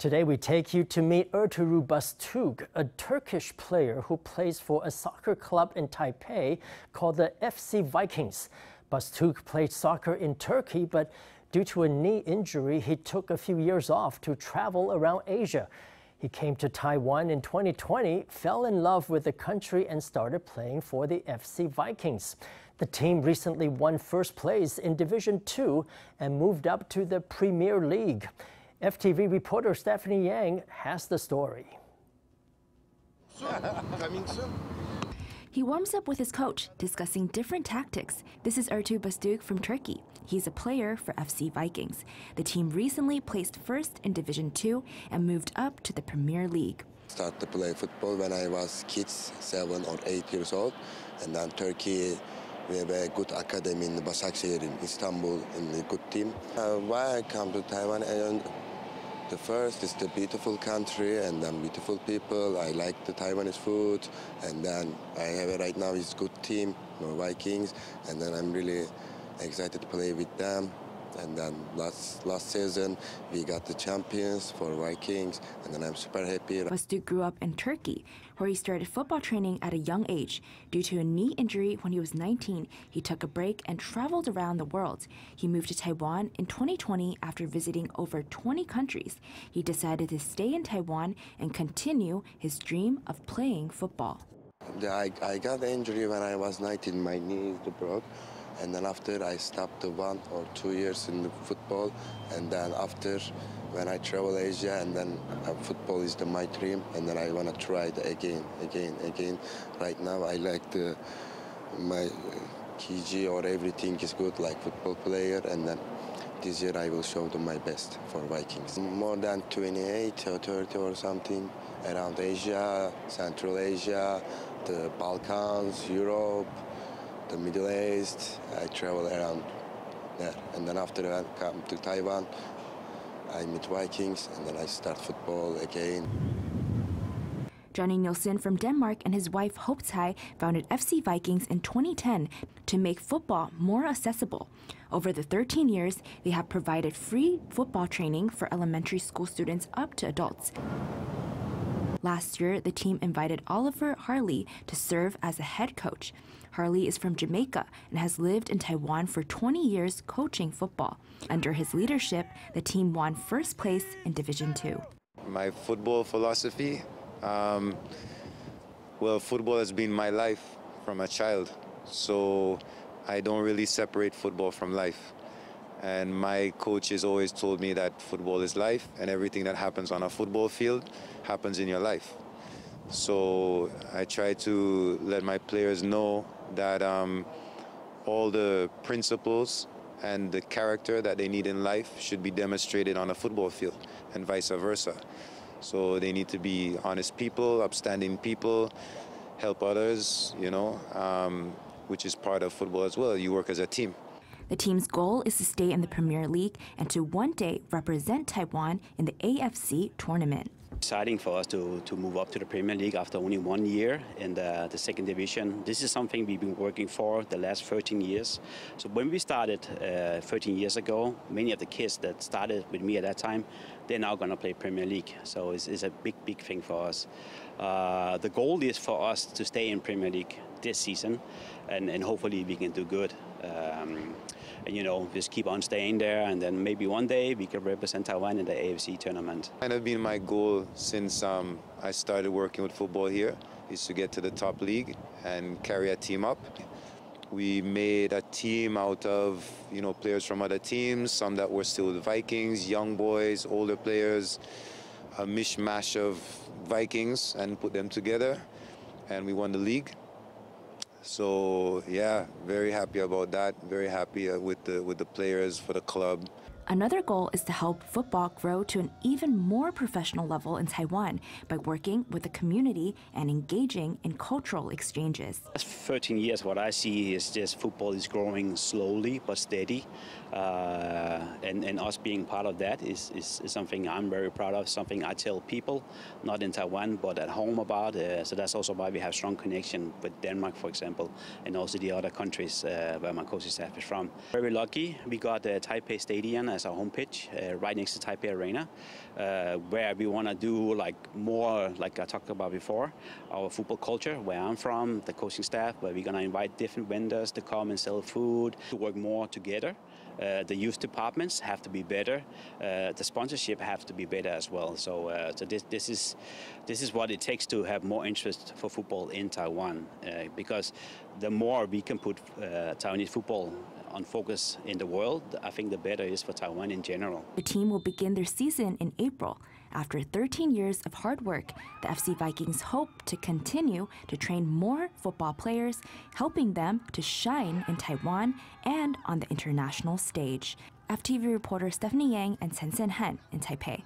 Today we take you to meet Ertuğrul Bastug, a Turkish player who plays for a soccer club in Taipei called the FC Vikings. Bastug played soccer in Turkey, but due to a knee injury, he took a few years off to travel around Asia. He came to Taiwan in 2020, fell in love with the country, and started playing for the FC Vikings. The team recently won first place in Division 2 and moved up to the Premier League. FTV reporter Stephany Yang has the story. Coming soon. He warms up with his coach, discussing different tactics. This is Ertuğrul Bastug from Turkey. He's a player for FC Vikings. The team recently placed first in Division 2 and moved up to the Premier League. Started to play football when I was kids, seven or eight years old, and then Turkey. We have a good academy in Başakşehir in Istanbul, in a good team. Uh, why I come to Taiwan? And the first is the beautiful country and then beautiful people. I like the Taiwanese food, and then I have right now is good team, Vikings, and then I'm really excited to play with them. And then last last season we got the champions for Vikings, and then I'm super happy. Bastug grew up in Turkey, where he started football training at a young age. Due to a knee injury when he was 19, he took a break and traveled around the world. He moved to Taiwan in 2020 after visiting over 20 countries. He decided to stay in Taiwan and continue his dream of playing football. I, I got the injury when I was 19. My knee is broke and then after I stopped one or two years in the football. And then after when I travel Asia and then uh, football is the, my dream. And then I want to try it again again again. Right now I like the my KG or everything is good like football player. And then this year I will show them my best for Vikings. More than 28 or 30 or something around Asia, Central Asia, the Balkans, Europe, the Middle East. I travel around there. And then after I come to Taiwan, I meet Vikings, and then I start football again. Johnny Nielsen from Denmark and his wife Hope Tai founded FC Vikings in 2010 to make football more accessible. Over the 13 years, they have provided free football training for elementary school students up to adults. Last year, the team invited Oliver Harley to serve as a head coach. Harley is from Jamaica and has lived in Taiwan for 20 years coaching football. Under his leadership, the team won first place in Division 2. My football philosophy, um, well, football has been my life from a child. So I don't really separate football from life. And my coach has always told me that football is life and everything that happens on a football field happens in your life. So I try to let my players know that um, all the principles and the character that they need in life should be demonstrated on a football field and vice versa. So they need to be honest people, upstanding people, help others, you know, um, which is part of football as well. You work as a team. The team's goal is to stay in the Premier League and to one day represent Taiwan in the AFC tournament. Exciting for us to, to move up to the Premier League after only one year in the, the second division. This is something we've been working for the last 13 years. So when we started uh, 13 years ago, many of the kids that started with me at that time, they're now going to play Premier League. So it's, it's, a big, big thing for us. Uh, the goal is for us to stay in Premier League this season, and, and hopefully we can do good. Um, and you know just keep on staying there and then maybe one day we can represent Taiwan in the AFC tournament. Kind of been my goal since um, I started working with football here is to get to the top league and carry a team up. We made a team out of you know players from other teams, some that were still the Vikings, young boys, older players, a mishmash of Vikings, and put them together, and we won the league. So yeah, very happy about that. Very happy uh, with the with the players for the club. Another goal is to help football grow to an even more professional level in Taiwan by working with the community and engaging in cultural exchanges. 13 years, what I see is just football is growing slowly but steady. Uh, and, and us being part of that is, is, is, something I'm very proud of, something I tell people, not in Taiwan, but at home about. Uh, so that's also why we have strong connection with Denmark, for example, and also the other countries uh, where my coaching staff is from. Very lucky, we got the Taipei Stadium as our home pitch, uh, right next to Taipei Arena, uh, where we want to do like more, like I talked about before, our football culture, where I'm from, the coaching staff, where we're going to invite different vendors to come and sell food, to work more together. Uh, the youth departments have to be better. Uh, the sponsorship have to be better as well. So, uh, so this, this is this is what it takes to have more interest for football in Taiwan. Uh, because the more we can put uh, Taiwanese football on focus in the world, I think the better it is for Taiwan in general. The team will begin their season in April. After 13 years of hard work, the FC Vikings hope to continue to train more football players, helping them to shine in Taiwan and on the international stage. FTV reporter Stephany Yang and Sen Sen in Taipei.